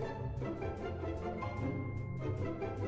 Thank you.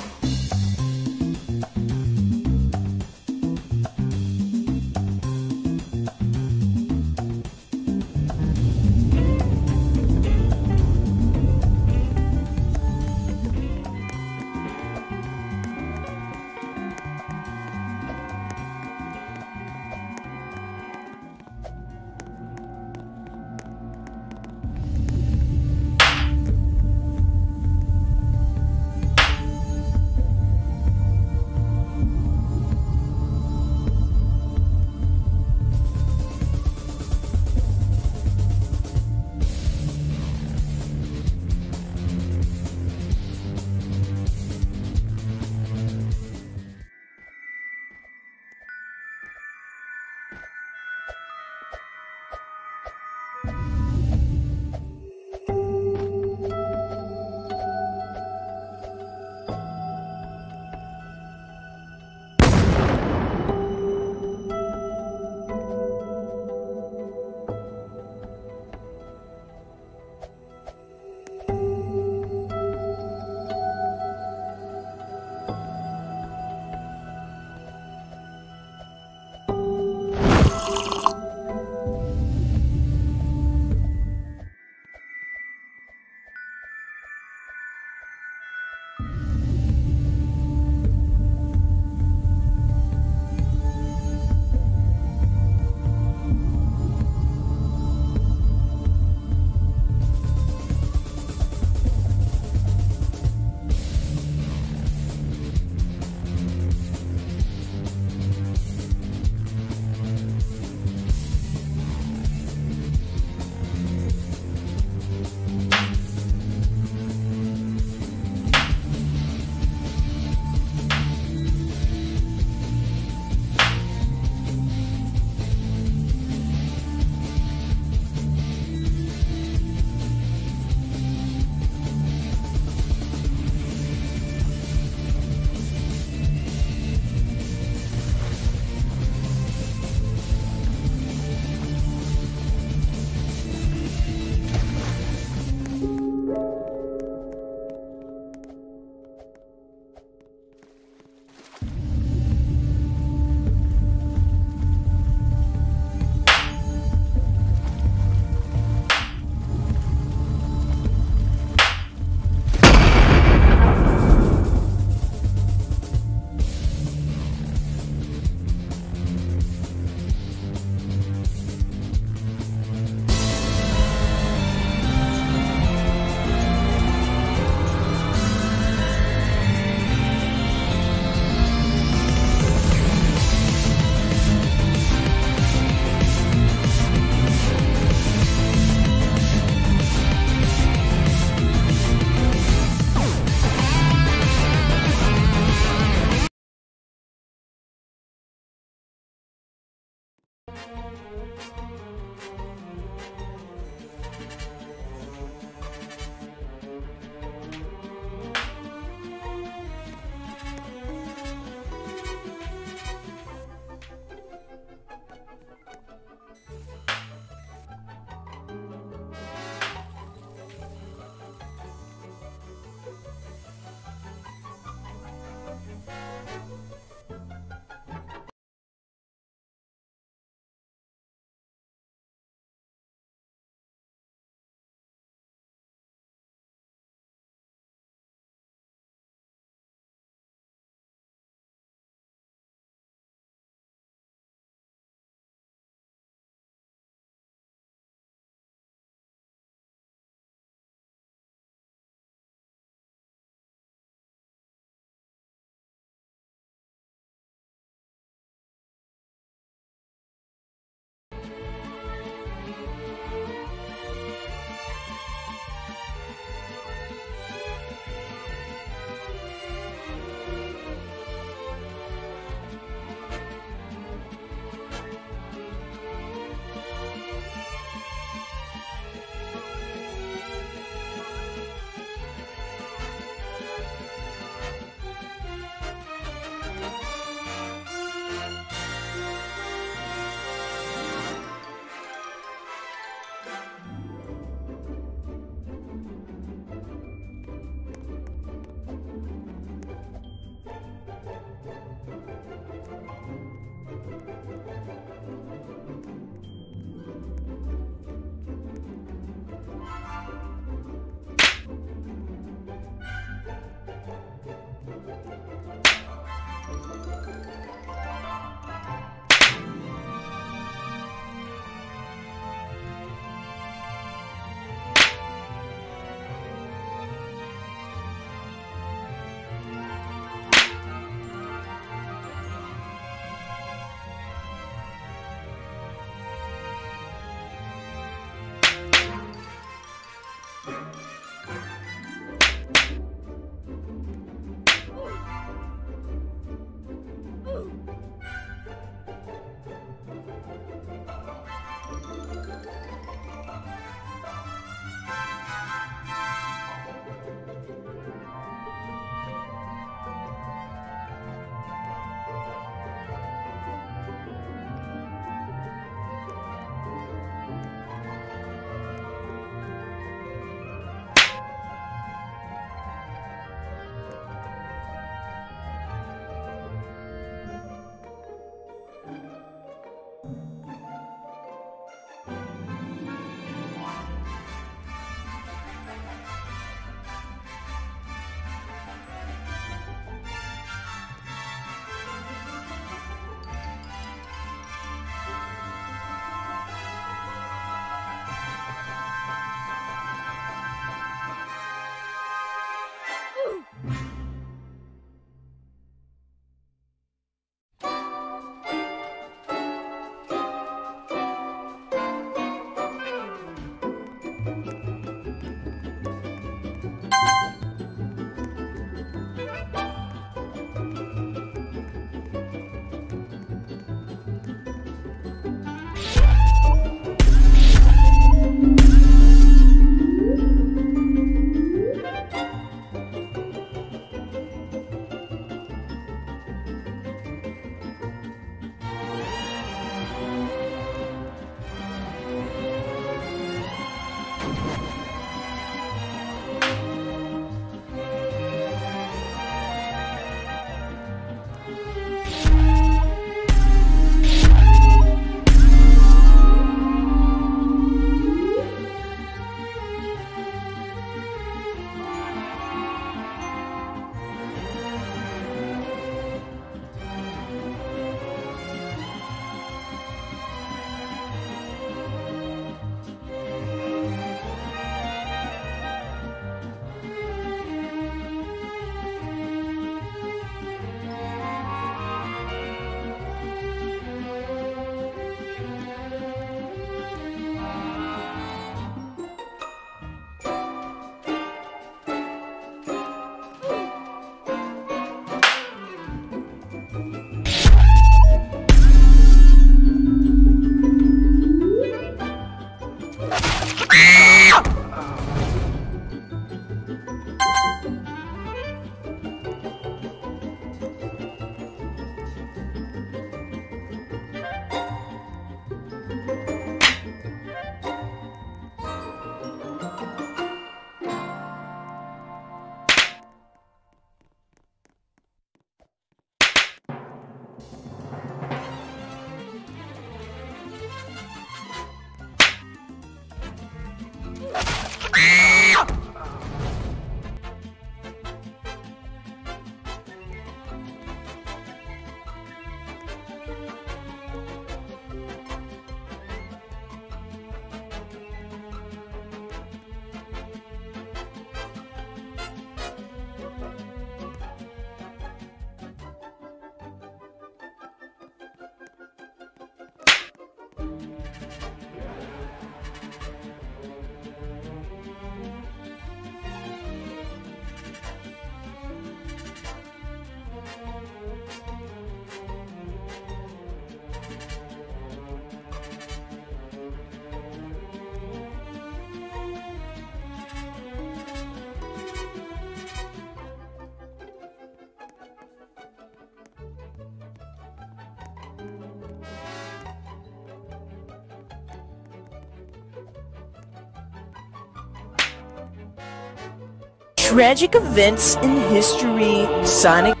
Tragic events in history, Sonic.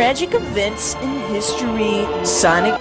Tragic events in history, Sonic.